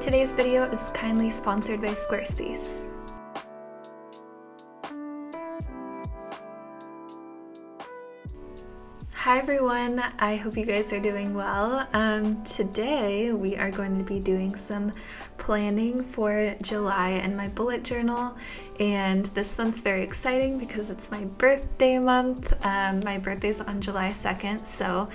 Today's video is kindly sponsored by Squarespace. Hi everyone, I hope you guys are doing well. Um, today we are going to be doing some planning for July in my bullet journal and this month's very exciting because it's my birthday month. Um, my birthday's on July 2nd so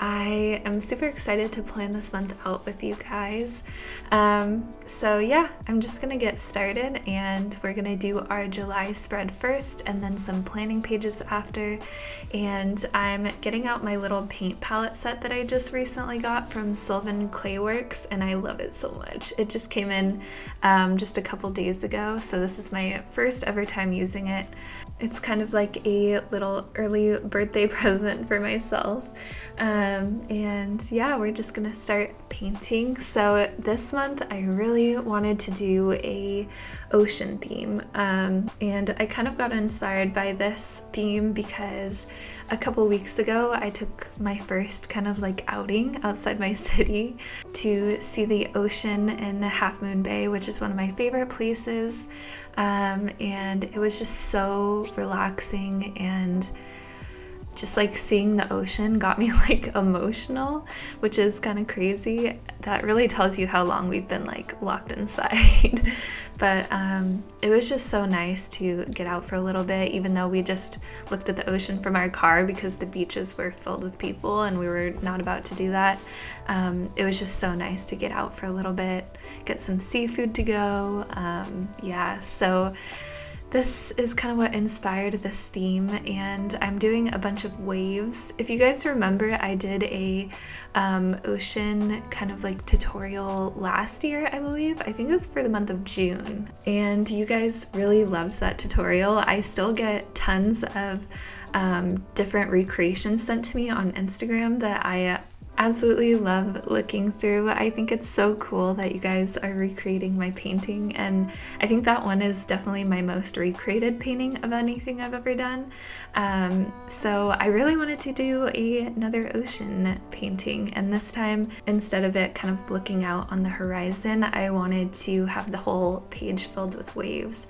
I am super excited to plan this month out with you guys. Um, so yeah, I'm just gonna get started and we're gonna do our July spread first and then some planning pages after and I'm getting out my little paint palette set that I just recently got from Sylvan Clayworks and I love it so much. It just came in um, just a couple days ago, so this is my first ever time using it. It's kind of like a little early birthday present for myself. Um, and yeah, we're just gonna start painting. So this month I really wanted to do a ocean theme. Um, and I kind of got inspired by this theme because a couple weeks ago I took my first kind of like outing outside my city to see the ocean in Half Moon Bay, which is one of my favorite places. Um, and it was just so relaxing and just like seeing the ocean got me like emotional, which is kind of crazy. That really tells you how long we've been like locked inside. but um, it was just so nice to get out for a little bit, even though we just looked at the ocean from our car because the beaches were filled with people and we were not about to do that. Um, it was just so nice to get out for a little bit, get some seafood to go. Um, yeah, so this is kind of what inspired this theme and I'm doing a bunch of waves. If you guys remember, I did a um, ocean kind of like tutorial last year, I believe. I think it was for the month of June. And you guys really loved that tutorial. I still get tons of um, different recreations sent to me on Instagram that I absolutely love looking through. I think it's so cool that you guys are recreating my painting, and I think that one is definitely my most recreated painting of anything I've ever done. Um, so I really wanted to do a, another ocean painting, and this time, instead of it kind of looking out on the horizon, I wanted to have the whole page filled with waves.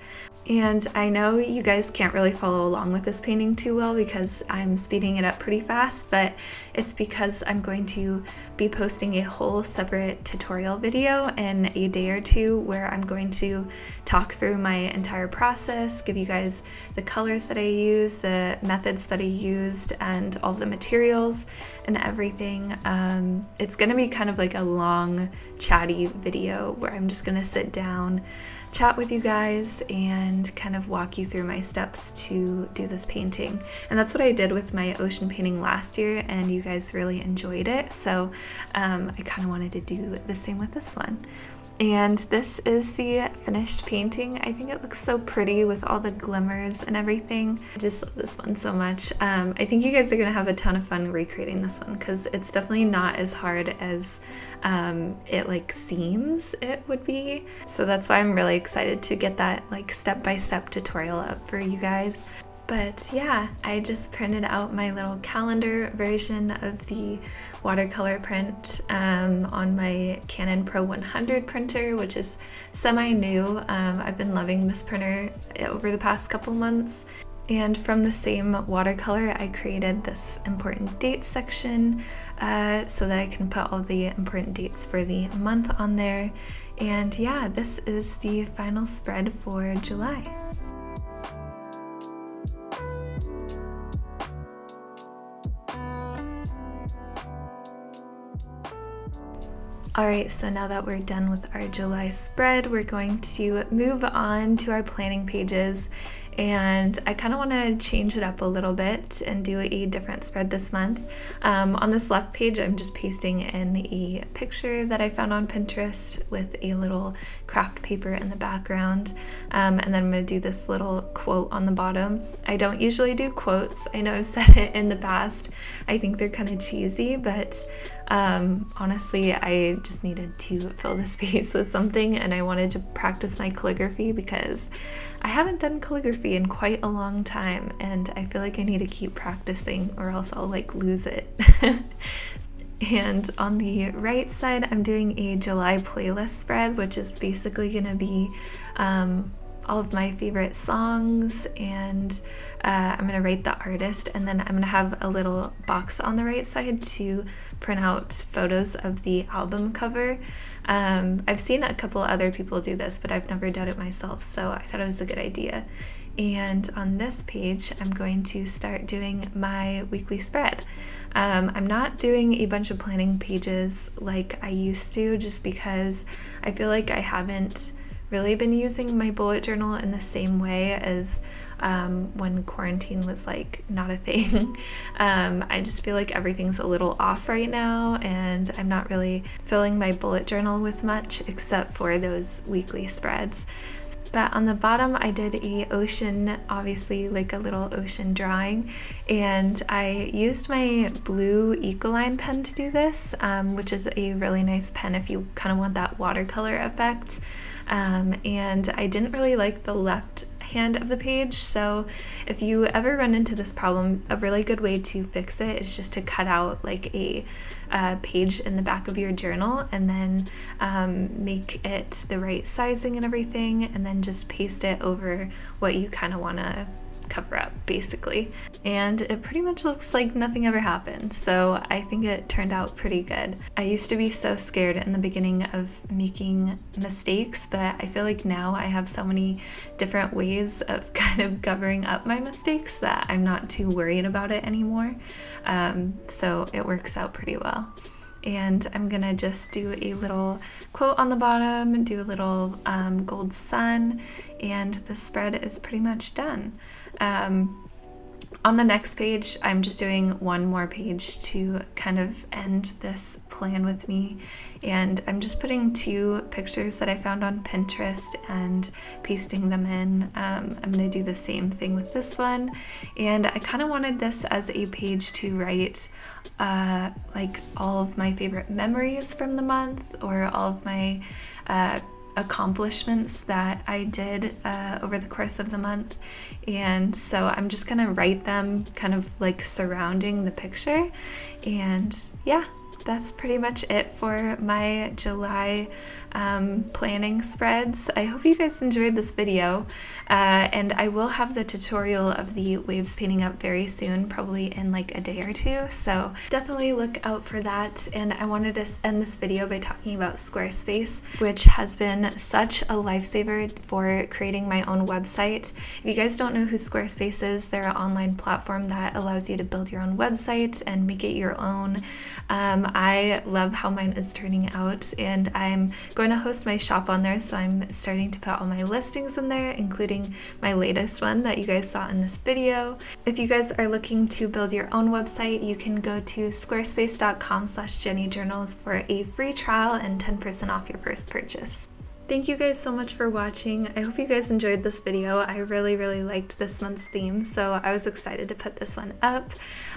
And I know you guys can't really follow along with this painting too well because I'm speeding it up pretty fast, but it's because I'm going to be posting a whole separate tutorial video in a day or two where I'm going to talk through my entire process, give you guys the colors that I use, the methods that I used, and all the materials and everything. Um, it's gonna be kind of like a long, chatty video where I'm just gonna sit down chat with you guys and kind of walk you through my steps to do this painting. And that's what I did with my ocean painting last year and you guys really enjoyed it. So um, I kind of wanted to do the same with this one. And this is the finished painting. I think it looks so pretty with all the glimmers and everything. I just love this one so much. Um, I think you guys are gonna have a ton of fun recreating this one because it's definitely not as hard as um, it like seems it would be. So that's why I'm really excited to get that like step-by-step -step tutorial up for you guys. But yeah, I just printed out my little calendar version of the watercolor print um, on my Canon Pro 100 printer, which is semi-new. Um, I've been loving this printer over the past couple months. And from the same watercolor, I created this important dates section uh, so that I can put all the important dates for the month on there. And yeah, this is the final spread for July. Alright, so now that we're done with our July spread, we're going to move on to our planning pages and I kind of want to change it up a little bit and do a different spread this month. Um, on this left page, I'm just pasting in a picture that I found on Pinterest with a little craft paper in the background, um, and then I'm going to do this little quote on the bottom. I don't usually do quotes. I know I've said it in the past. I think they're kind of cheesy, but um, honestly, I just needed to fill the space with something and I wanted to practice my calligraphy because I haven't done calligraphy in quite a long time and I feel like I need to keep practicing or else I'll like lose it. And on the right side, I'm doing a July playlist spread, which is basically gonna be um, all of my favorite songs and uh, I'm gonna write the artist and then I'm gonna have a little box on the right side to print out photos of the album cover. Um, I've seen a couple other people do this, but I've never done it myself, so I thought it was a good idea. And on this page, I'm going to start doing my weekly spread. Um, I'm not doing a bunch of planning pages like I used to just because I feel like I haven't really been using my bullet journal in the same way as um, when quarantine was like not a thing. um, I just feel like everything's a little off right now, and I'm not really filling my bullet journal with much except for those weekly spreads. But on the bottom, I did a ocean, obviously like a little ocean drawing, and I used my blue Ecoline pen to do this, um, which is a really nice pen if you kind of want that watercolor effect. Um, and I didn't really like the left hand of the page. So if you ever run into this problem, a really good way to fix it is just to cut out like a, a page in the back of your journal and then um, make it the right sizing and everything, and then just paste it over what you kind of want to cover up basically. And it pretty much looks like nothing ever happened, so I think it turned out pretty good. I used to be so scared in the beginning of making mistakes, but I feel like now I have so many different ways of kind of covering up my mistakes that I'm not too worried about it anymore. Um, so it works out pretty well and I'm gonna just do a little quote on the bottom, do a little um, gold sun, and the spread is pretty much done. Um, on the next page, I'm just doing one more page to kind of end this plan with me. And I'm just putting two pictures that I found on Pinterest and pasting them in. Um, I'm going to do the same thing with this one. And I kind of wanted this as a page to write uh, like all of my favorite memories from the month or all of my uh, accomplishments that I did uh, over the course of the month. And so I'm just gonna write them kind of like surrounding the picture. And yeah, that's pretty much it for my July um, planning spreads. I hope you guys enjoyed this video uh, and I will have the tutorial of the waves painting up very soon, probably in like a day or two. So definitely look out for that. And I wanted to end this video by talking about Squarespace, which has been such a lifesaver for creating my own website. If you guys don't know who Squarespace is, they're an online platform that allows you to build your own website and make it your own. Um, I love how mine is turning out and I'm going to host my shop on there so I'm starting to put all my listings in there including my latest one that you guys saw in this video. If you guys are looking to build your own website you can go to squarespace.com slash jennyjournals for a free trial and 10% off your first purchase. Thank you guys so much for watching. I hope you guys enjoyed this video. I really, really liked this month's theme, so I was excited to put this one up.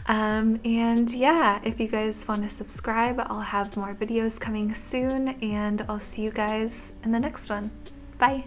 Um, and yeah, if you guys want to subscribe, I'll have more videos coming soon, and I'll see you guys in the next one. Bye!